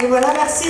Et voilà, merci.